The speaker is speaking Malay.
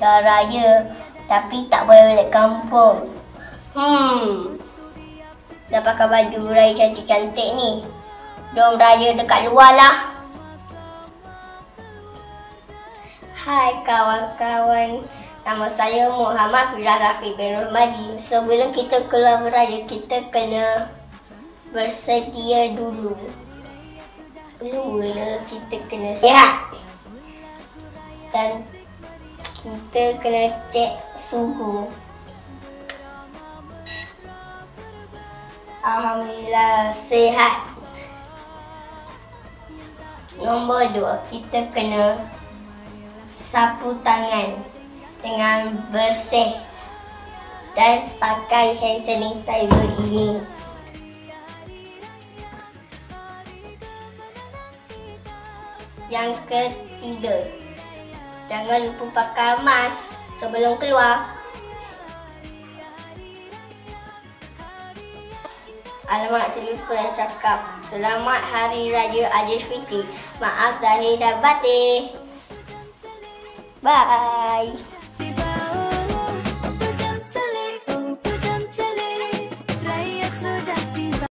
pasar raya tapi tak boleh balik kampung. Hmm. Dah pakai baju raya cantik-cantik ni. Jom raya dekat luar lah. Hai kawan-kawan. Nama saya Muhammad Firah Rafi bin Rahmadi. Sebelum kita keluar beraya, kita kena bersedia dulu. Mula kita kena sihat. Dan kita kena cek suhu. Alhamdulillah sihat. Nombor dua, kita kena sapu tangan dengan bersih dan pakai hand sanitizer ini. Yang ketiga, jangan lupa pakai mask sebelum keluar. Alamak, terlupa yang cakap. Selamat Hari Raya Aidilfitri. Maaf zahir dan batin. Bye.